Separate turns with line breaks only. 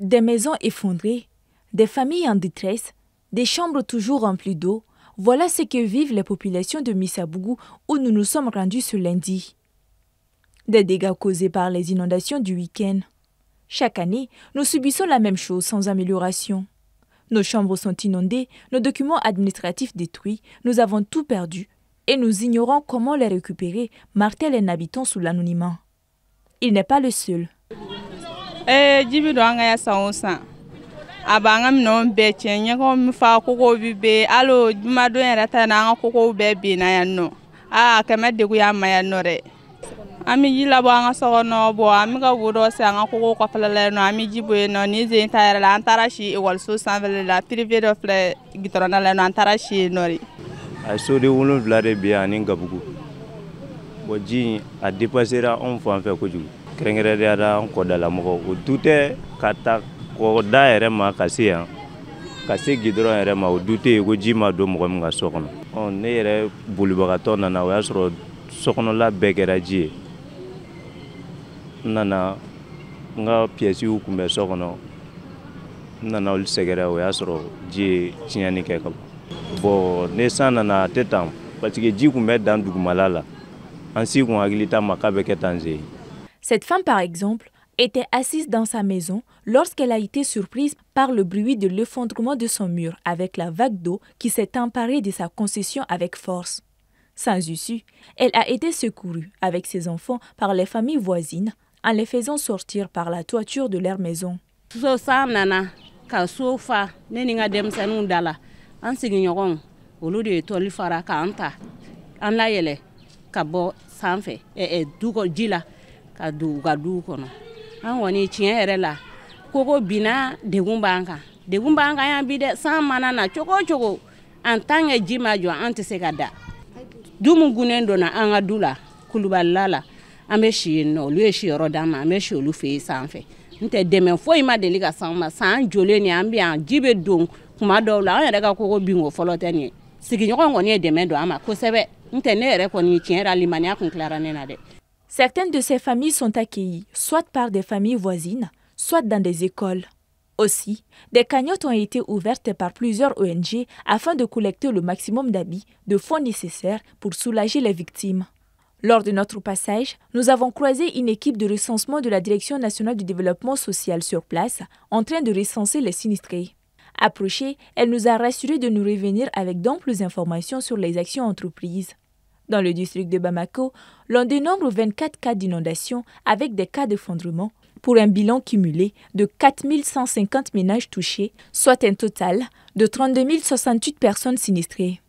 Des maisons effondrées, des familles en détresse, des chambres toujours remplies d'eau, voilà ce que vivent les populations de Missabougou où nous nous sommes rendus ce lundi. Des dégâts causés par les inondations du week-end. Chaque année, nous subissons la même chose sans amélioration. Nos chambres sont inondées, nos documents administratifs détruits, nous avons tout perdu et nous ignorons comment les récupérer, martèle un habitant sous l'anonymat. Il n'est pas le seul.
Eh, a b'an ka minɛnw bɛɛ tiɲɛ ɲɛgɛnw min fa kogow bi be hali jumadon yɛrɛ ta na an ka kogow bɛɛ benna yan ma yan nɔ dɛ an bɛ ji labɔ an ka sɔkɔnɔ bɔ an dɔ se an ka kogow kɔfɛla la yen nɔ an bɛ ji bɔ yen nɔ ni zen ta yɛrɛ la an taara si ekɔliso sanfɛle la pirive dɔ filɛ gitɔrɔnda la nɔ an taara si yen nɔ de
a soden wolonfila de yan ani gabugu bɔn ji a depasera anw fan fɛ kojugu kɛrɛnkɛrɛnnenya la an kɔdalamɔgɔw o du tɛ ka ta kɔgɔ da yɛrɛ ma ka se yan. Ka se gidɔrɔn yɛrɛ ma. O du tɛ yen ko ji ma don mɔgɔ min ka so kɔnɔ. Ne yɛrɛ bolibagatɔ nana o y'a sɔrɔ sokɔnɔla bɛɛ kɛra ji ye. N nana n ka piyɛsiw kun bɛ so kɔnɔ. N nana olu sɛgɛrɛ o y'a sɔrɔ ji ye tiɲɛni kɛ ka bɔ. Bɔn ne san nana a tɛ tan. Parce que ji kun bɛ dan dugumala la. An si kun hakili t'a ma k'a bɛ kɛ tan ze
Cette femme, par exemple, était assise dans sa maison lorsqu'elle a été surprise par le bruit de l'effondrement de son mur avec la vague d'eau qui s'est emparée de sa concession avec force. Sans issue, elle a été secourue avec ses enfants par les familles voisines en les faisant sortir par la toiture de leur maison.
An kɔni tiɲɛ yɛrɛ la kogo binna degun b'an kan. Degun b'an kan yan bi dɛ san mana na cogo o cogo an tan kɛ ji ma jɔ an tɛ se ka da. Du min gunnen donna an ka du la kulubalila la an bɛ si yen nɔ olu ye siyɔrɔ d'an ma an bɛ si olu fɛ yen sanfɛ. N tɛ dɛmɛ foyi ma deli ka s'an ma san jɔlen ni an bɛ yan ji bɛ don kuma dɔw la an yɛrɛ ka kogo bin o fɔlɔ tɛ nin ye. Sigiɲɔgɔn kɔni ye dɛmɛ don an ma kosɛbɛ. N tɛ ne yɛrɛ kɔni tiɲɛ yɛrɛ limaniya kun tilara ne na dɛ
Certaines de ces familles sont accueillies soit par des familles voisines, soit dans des écoles. Aussi, des cagnottes ont été ouvertes par plusieurs ONG afin de collecter le maximum d'habits, de fonds nécessaires pour soulager les victimes. Lors de notre passage, nous avons croisé une équipe de recensement de la Direction nationale du développement social sur place, en train de recenser les sinistrés. Approchée, elle nous a rassuré de nous revenir avec d'amples informations sur les actions entreprises. Dans le district de Bamako, l'on dénombre 24 cas d'inondation avec des cas d'effondrement pour un bilan cumulé de 4 150 ménages touchés, soit un total de 32 068 personnes sinistrées.